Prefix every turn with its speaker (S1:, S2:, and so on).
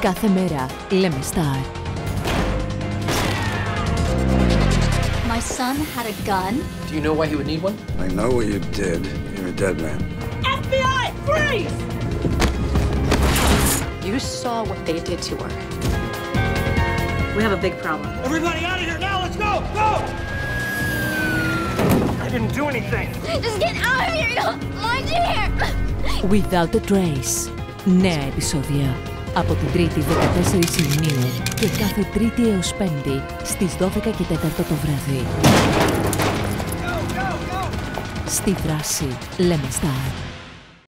S1: Κάθε μέρα λέμε Star.
S2: My son had a gun.
S3: Do you know why he would need one?
S4: I know what you did. You're a dead man.
S2: FBI, freeze!
S5: You saw what they did to her.
S6: We have a big problem.
S7: Everybody out of here now! Let's go! Go! I didn't do anything.
S2: Just get out of here! You don't mind you here!
S1: Without a Trace. Νέα επεισόδια. Από την 3η 14 Ιουνίου και κάθε Τρίτη έως Πέμπτη στις 12 και 4 το βράδυ. Στη δράση λέμε Star.